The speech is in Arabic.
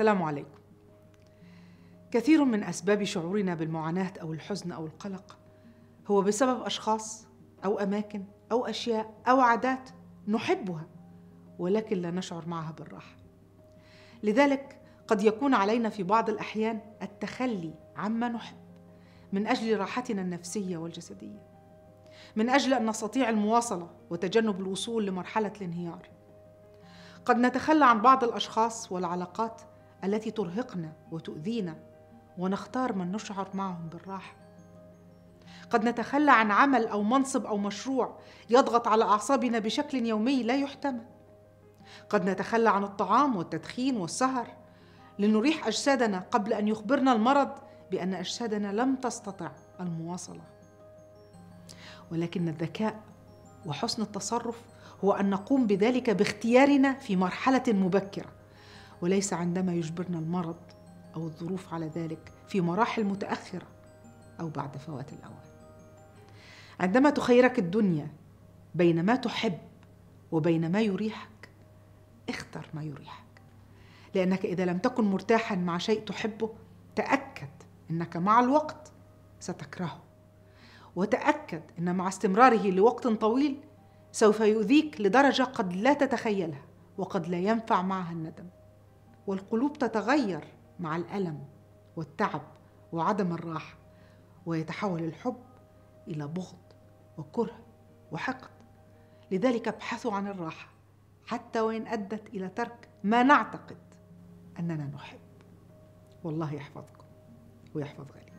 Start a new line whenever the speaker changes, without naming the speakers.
السلام عليكم. كثير من أسباب شعورنا بالمعاناة أو الحزن أو القلق هو بسبب أشخاص أو أماكن أو أشياء أو عادات نحبها ولكن لا نشعر معها بالراحة. لذلك قد يكون علينا في بعض الأحيان التخلي عما نحب من أجل راحتنا النفسية والجسدية. من أجل أن نستطيع المواصلة وتجنب الوصول لمرحلة الانهيار. قد نتخلى عن بعض الأشخاص والعلاقات التي ترهقنا وتؤذينا ونختار من نشعر معهم بالراحة. قد نتخلى عن عمل أو منصب أو مشروع يضغط على أعصابنا بشكل يومي لا يحتمل. قد نتخلى عن الطعام والتدخين والسهر لنريح أجسادنا قبل أن يخبرنا المرض بأن أجسادنا لم تستطع المواصلة. ولكن الذكاء وحسن التصرف هو أن نقوم بذلك باختيارنا في مرحلة مبكرة. وليس عندما يجبرنا المرض أو الظروف على ذلك في مراحل متأخرة أو بعد فوات الأوان. عندما تخيرك الدنيا بين ما تحب وبين ما يريحك اختر ما يريحك. لأنك إذا لم تكن مرتاحا مع شيء تحبه تأكد إنك مع الوقت ستكرهه. وتأكد إن مع استمراره لوقت طويل سوف يؤذيك لدرجة قد لا تتخيلها وقد لا ينفع معها الندم. والقلوب تتغير مع الألم والتعب وعدم الراحة ويتحول الحب إلى بغض وكره وحقد. لذلك ابحثوا عن الراحة حتى وإن أدت إلى ترك ما نعتقد أننا نحب. والله يحفظكم ويحفظ غالي